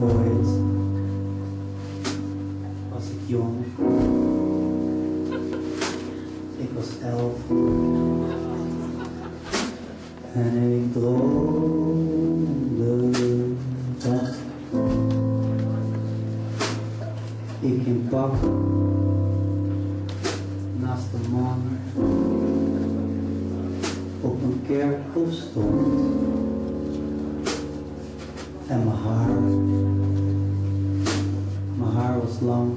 Ooit was ik jong. Ik was elf. En ik droomde dat ik in pak naast de man op een kerkhof stond en mijn haar, mijn haar was lang,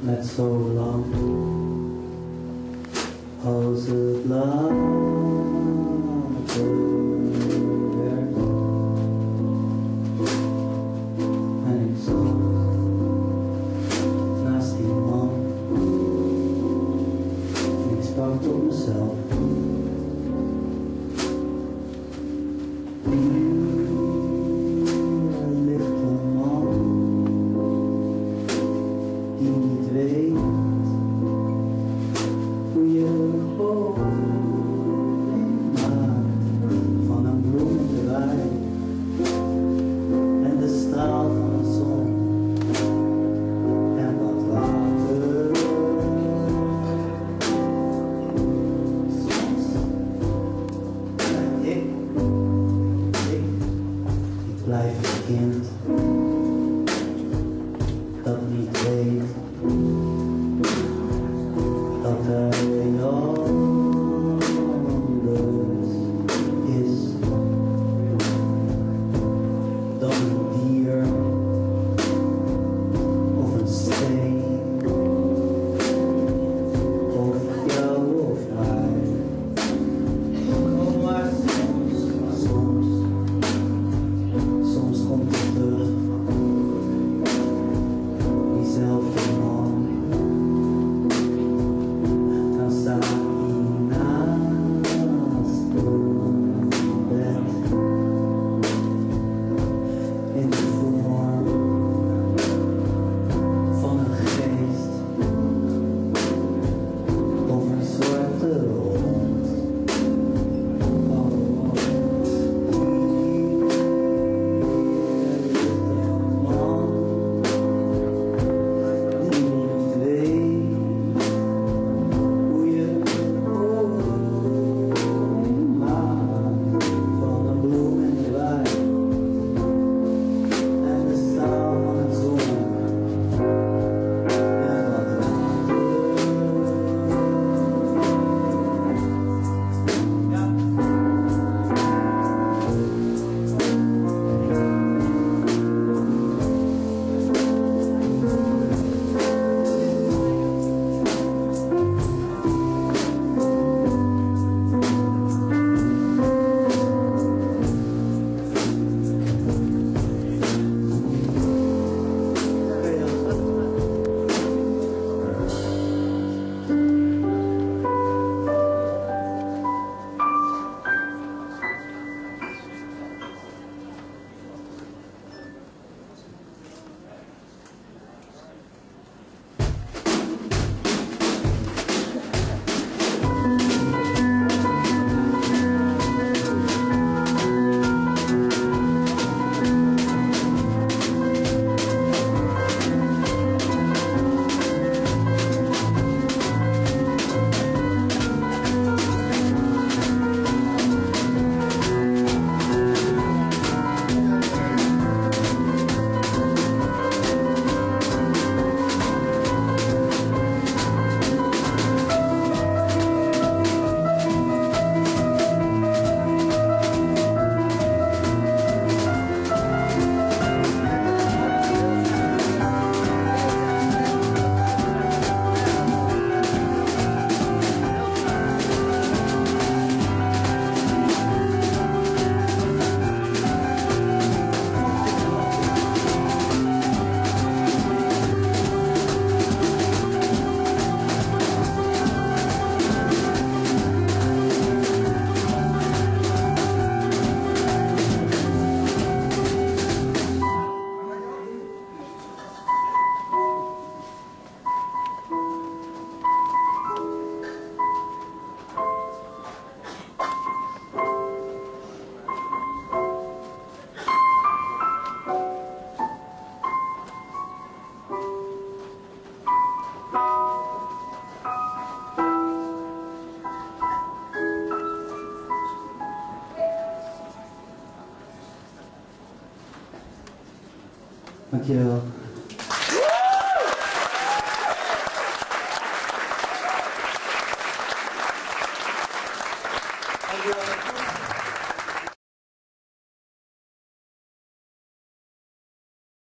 net zo lang life is a gift. Don't to wait. まあ、昨日